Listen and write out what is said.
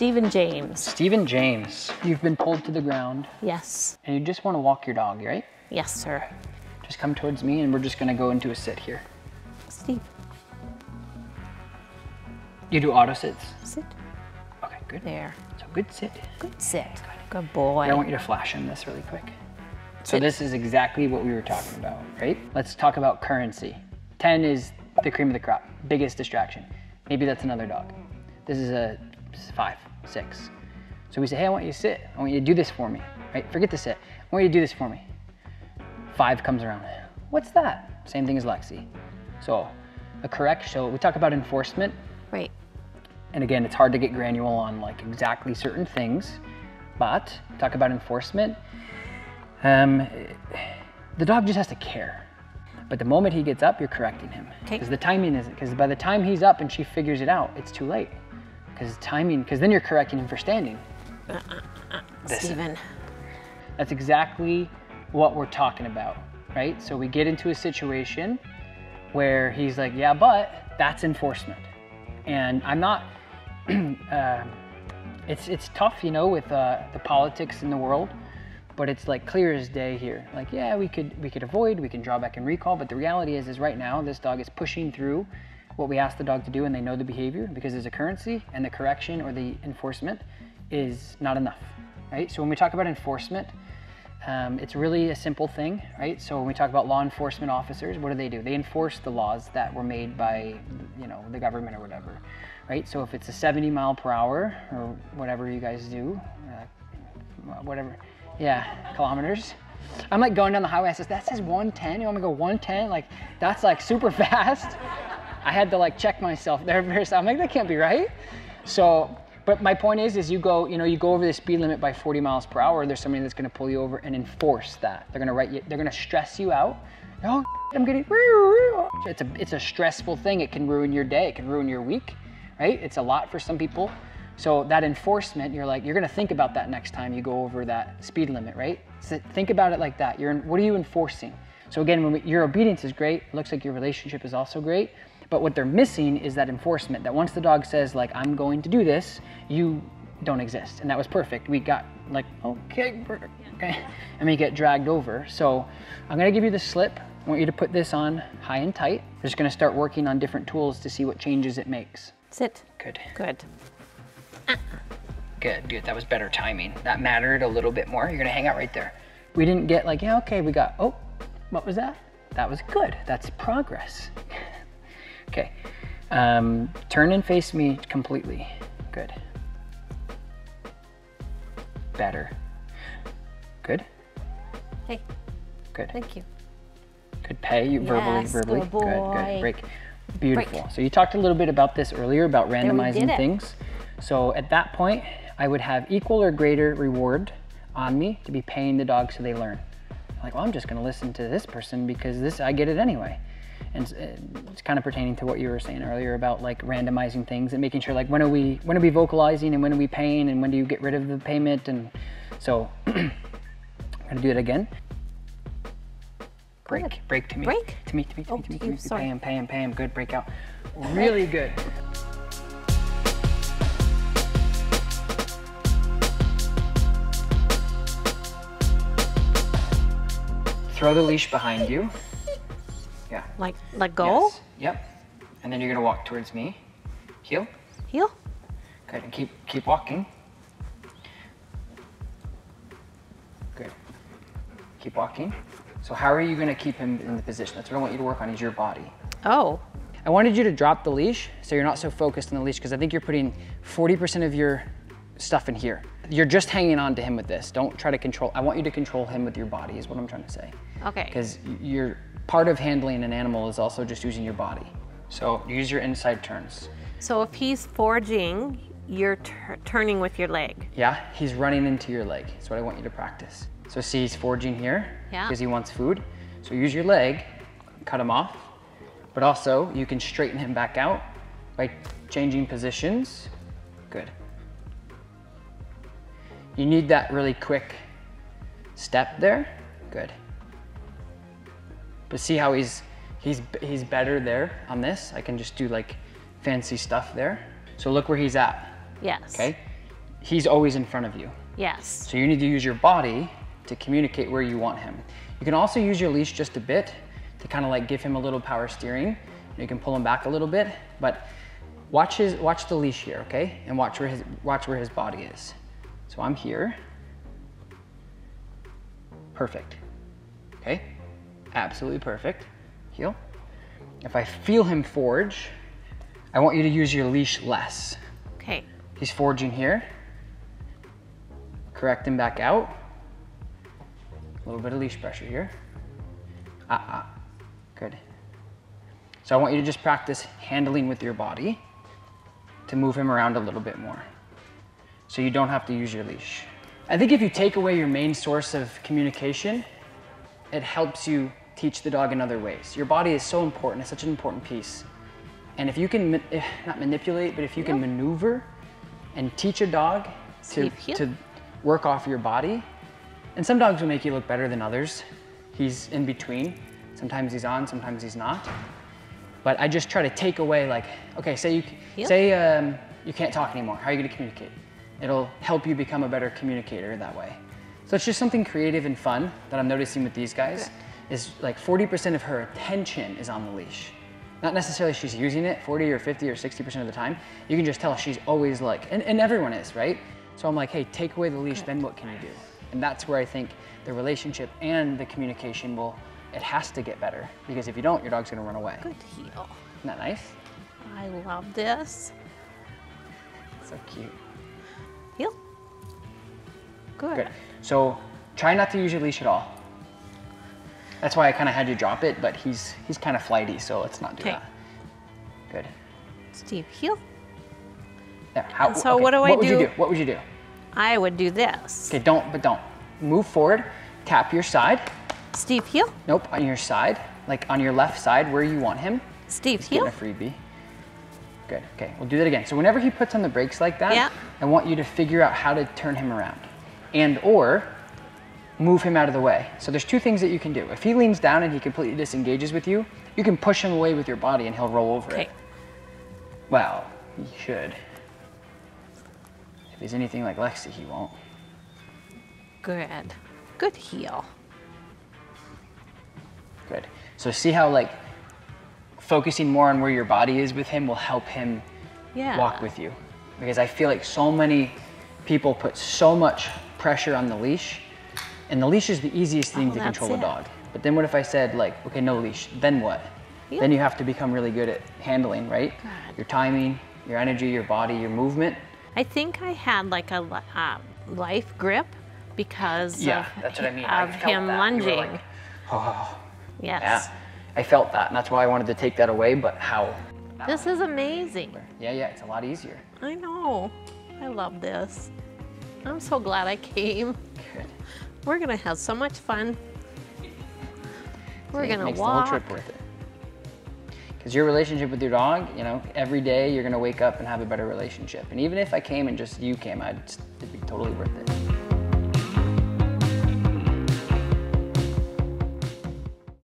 Stephen James. Stephen James, you've been pulled to the ground Yes. and you just want to walk your dog, right? Yes, sir. Just come towards me and we're just gonna go into a sit here. Steve, You do auto sits? sit Okay, good. there. So good sit. Good sit. Good boy. I want you to flash him this really quick. So Sit. this is exactly what we were talking about, right? Let's talk about currency. 10 is the cream of the crop, biggest distraction. Maybe that's another dog. This is a five, six. So we say, hey, I want you to sit. I want you to do this for me, right? Forget the sit. I want you to do this for me. Five comes around. What's that? Same thing as Lexi. So a correct, so we talk about enforcement. Right. And again, it's hard to get granular on like exactly certain things, but talk about enforcement. Um, the dog just has to care. But the moment he gets up, you're correcting him. Because the timing isn't. Because by the time he's up and she figures it out, it's too late. Because timing. Because then you're correcting him for standing. This- Stephen. That's exactly what we're talking about, right? So we get into a situation where he's like, yeah, but that's enforcement. And I'm not, uh, it's, it's tough, you know, with uh, the politics in the world, but it's like clear as day here. Like, yeah, we could, we could avoid, we can draw back and recall, but the reality is, is right now, this dog is pushing through what we ask the dog to do and they know the behavior because there's a currency and the correction or the enforcement is not enough, right? So when we talk about enforcement, um, it's really a simple thing, right? So when we talk about law enforcement officers, what do they do? They enforce the laws that were made by, you know, the government or whatever, right? So if it's a 70 mile per hour or whatever you guys do, uh, whatever, yeah, kilometers. I'm like going down the highway. I says that says 110. You want me to go 110? Like that's like super fast. I had to like check myself there first. I'm like that can't be right. So but my point is, is you go, you know, you go over the speed limit by 40 miles per hour. There's somebody that's going to pull you over and enforce that. They're going to write you. They're going to stress you out. Oh, I'm getting. It's a, it's a stressful thing. It can ruin your day. It can ruin your week, right? It's a lot for some people. So that enforcement, you're like, you're going to think about that next time you go over that speed limit, right? So think about it like that. You're, in, what are you enforcing? So again, when we, your obedience is great, it looks like your relationship is also great. But what they're missing is that enforcement. That once the dog says like I'm going to do this, you don't exist, and that was perfect. We got like okay, okay, and we get dragged over. So I'm gonna give you the slip. I want you to put this on high and tight. We're just gonna start working on different tools to see what changes it makes. Sit. Good, Good. good, good. That was better timing. That mattered a little bit more. You're gonna hang out right there. We didn't get like yeah okay we got oh what was that? That was good. That's progress. Okay. Um, turn and face me completely. Good. Better. Good. Hey, Good. thank you. Good pay you verbally, Yes, verbally. good Good, good. Break. Beautiful. Break. So you talked a little bit about this earlier about randomizing things. So at that point, I would have equal or greater reward on me to be paying the dog so they learn. Like, well, I'm just going to listen to this person because this I get it anyway. And it's, uh, kind of pertaining to what you were saying earlier about like randomizing things and making sure like when are we when are we vocalizing and when are we paying and when do you get rid of the payment and so I'm gonna do it again. Break, break to me. Break? To me, to me, to Oh, me, to me, to to me. Pay him, pay him, pay him. Good, break out. Really good. Throw the leash behind you. Like, let go. Yes. Yep. And then you're gonna walk towards me. Heel. Heel. Good. And keep keep walking. Good. Keep walking. So how are you gonna keep him in the position? That's what I want you to work on is your body. Oh. I wanted you to drop the leash so you're not so focused on the leash because I think you're putting 40% of your stuff in here. You're just hanging on to him with this. Don't try to control. I want you to control him with your body is what I'm trying to say. Okay. Because you're part of handling an animal is also just using your body. So use your inside turns. So if he's forging, you're turning with your leg. Yeah, he's running into your leg. That's what I want you to practice. So see, he's foraging here Yeah. because he wants food. So use your leg, cut him off, but also you can straighten him back out by changing positions. Good. You need that really quick step there. Good. But see how he's he's he's better there on this. I can just do like fancy stuff there. So look where he's at. Yes. Okay? he's always in front of you. Yes. So you need to use your body to communicate where you want him. You can also use your leash just a bit to kind of like give him a little power steering. You can pull him back a little bit, but watch his watch the leash here, okay? And watch where his watch where his body is. So I'm here. Perfect. Okay? Absolutely perfect. Heel. If I feel him forge, I want you to use your leash less. Okay. He's forging here. Correct him back out. A little bit of leash pressure here. Ah, ah. Good. So I want you to just practice handling with your body to move him around a little bit more. So you don't have to use your leash. I think if you take away your main source of communication, it helps you teach the dog in other ways. Your body is so important, it's such an important piece. And if you can, ma- eh, not manipulate, but if you can maneuver and teach a dog to, to work off your body, and some dogs will make you look better than others. He's in between. Sometimes he's on, sometimes he's not. But I just try to take away, like, okay, say you Heel. say um, you can't talk anymore. How are you going to communicate? It'll help you become a better communicator that way. So it's just something creative and fun that I'm noticing with these guys. Is like 40% of her attention is on the leash. Not necessarily she's using it 40 or 50 or 60% of the time. You can just tell she's always like, and, and everyone is, right? So I'm like, hey, take away the leash, then what can you do? And that's where I think the relationship and the communication will, it has to get better. Because if you don't, your dog's gonna run away. Good heel. Isn't that nice? I love this. So cute. Heel. Good. Good. So try not to use your leash at all. That's why I kind of had you drop it, but he's he's kind of flighty, so let's not do Okay. that. Good. Steve, heel. There. How, And so what do I what would you do? do? What would you do? I would do this. Okay, don't, but don't. Move forward, tap your side. Steve, heel. Nope, on your side, like on your left side where you want him. Steve, He's heel. a freebie. Good, okay, we'll do that again. So whenever he puts on the brakes like that, Yeah. I want you to figure out how to turn him around and or move him out of the way. So there's two things that you can do. If he leans down and he completely disengages with you, you can push him away with your body and he'll roll over Okay. it. Well, he should. If he's anything like Lexi, he won't. Good. Good heel. Good. So see how like focusing more on where your body is with him will help him Yeah. walk with you. Because I feel like so many people put so much pressure on the leash, and the leash is the easiest thing Oh, to control a dog. But then what if I said like, okay, no leash, then what? Then you have to become really good at handling, right? Good. Your timing, your energy, your body, your movement. I think I had like a uh, life grip because Yeah, of, that's what I mean. I of felt him that. Lunging. like, oh, yes. yeah. I felt that, and that's why I wanted to take that away, but how? This is amazing. Yeah, yeah, it's a lot easier. I know. I love this. I'm so glad I came. Good. We're gonna have so much fun. We're See, gonna makes walk. the whole trip worth it. Because your relationship with your dog, you know, every day you're gonna wake up and have a better relationship. And even if I came and just you came, I'd it'd be totally worth it.